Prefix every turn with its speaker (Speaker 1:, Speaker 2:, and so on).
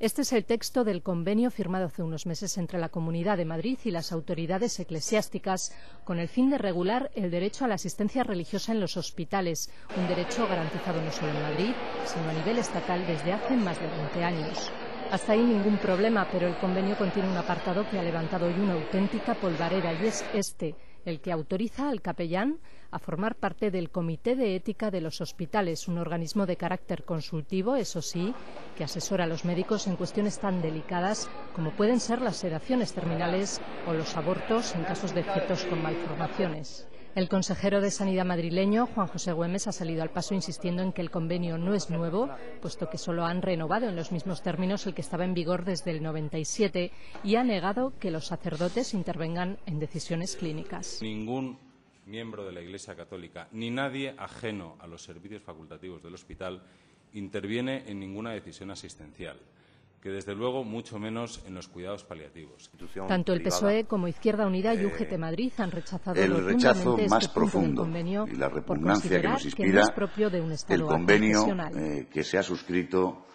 Speaker 1: Este es el texto del convenio firmado hace unos meses entre la Comunidad de Madrid y las autoridades eclesiásticas con el fin de regular el derecho a la asistencia religiosa en los hospitales, un derecho garantizado no solo en Madrid, sino a nivel estatal desde hace más de 20 años. Hasta ahí ningún problema, pero el convenio contiene un apartado que ha levantado hoy una auténtica polvareda y es este, el que autoriza al capellán a formar parte del Comité de Ética de los Hospitales, un organismo de carácter consultivo, eso sí, que asesora a los médicos en cuestiones tan delicadas como pueden ser las sedaciones terminales o los abortos en casos de fetos con malformaciones. El consejero de Sanidad madrileño, Juan José Güemes, ha salido al paso insistiendo en que el convenio no es nuevo, puesto que solo han renovado en los mismos términos el que estaba en vigor desde el 97 y ha negado que los sacerdotes intervengan en decisiones clínicas.
Speaker 2: Ningún miembro de la Iglesia Católica ni nadie ajeno a los servicios facultativos del hospital interviene en ninguna decisión asistencial que desde luego mucho menos en los cuidados paliativos.
Speaker 1: Tanto el PSOE como Izquierda Unida y UGT Madrid han rechazado
Speaker 3: el rechazo más
Speaker 1: este
Speaker 3: profundo
Speaker 1: convenio
Speaker 3: y la
Speaker 1: por
Speaker 3: repugnancia que nos
Speaker 1: que
Speaker 3: inspira
Speaker 1: no es propio de un Estado
Speaker 3: el convenio eh, que se ha suscrito